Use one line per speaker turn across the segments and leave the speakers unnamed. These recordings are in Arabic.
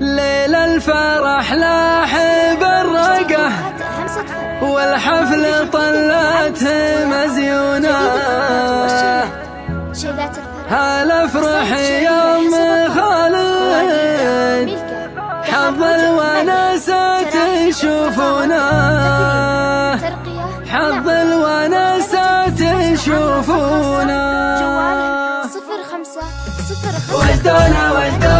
ليل الفرح لاحب الرقه والحفل طلت مزيونه هلا أفرح يا ام خالد؟ حظ الوناسه تشوفونا حظ الوناسه تشوفونه صفر خمسة صفر خمسة. ودونا ودونا.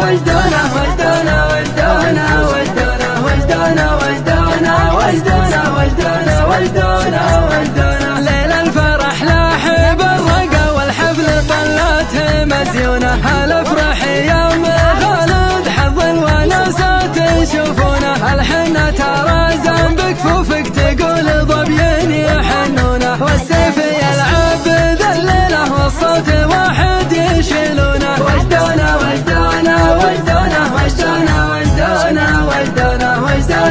وجدونا وجدونا وجدونا وجدونا وجدونا وجدونا وجدونا وجدونا وجدونا وجدونا. ليل الفرح لاح بالرقا والحفل طلته مزيونة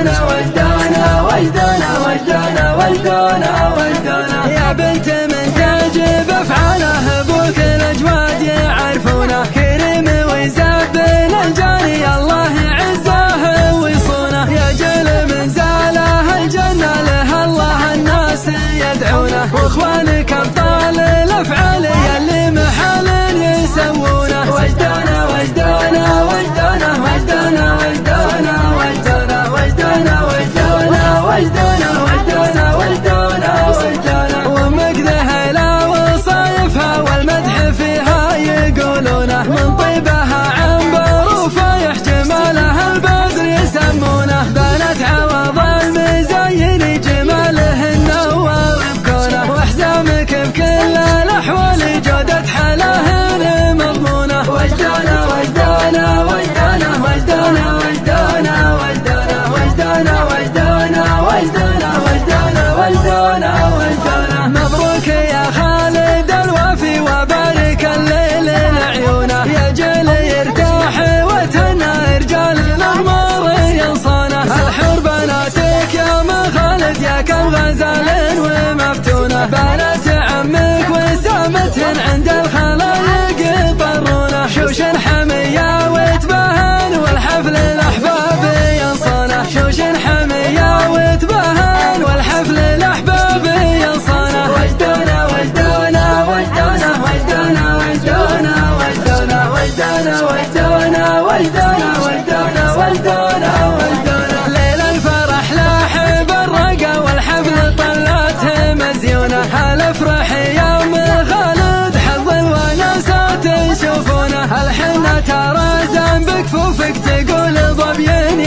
وجدونا وجدونا وجدونا وجدونا وجدونا وجدونا يا بنت من تعجب افعاله أبوك الأجواد يعرفونه. كريم ويزبن الجاني الله عزاه ويصونه. يا جل من زاله الجنة له الله الناس يدعونه. وإخوانك أبطال الأفعال مبروك يا خالد الوفي وبارك الليل لعيونه. يا جيل يرتاح وتهنى رجال الاغمار ينصونه. الحور بناتك يا خالد؟ يا كم غزال ومفتونه. بنات عمك وسامة عند ولدونا ولدونا ولدونا ولدونا ولدونا. ليل الفرح لاح الرقة والحفل طلعته مزيونة هل افرح يوم خالد حظ الوناسات تشوفونا. الحنة ترى زنبك تقول ضبيني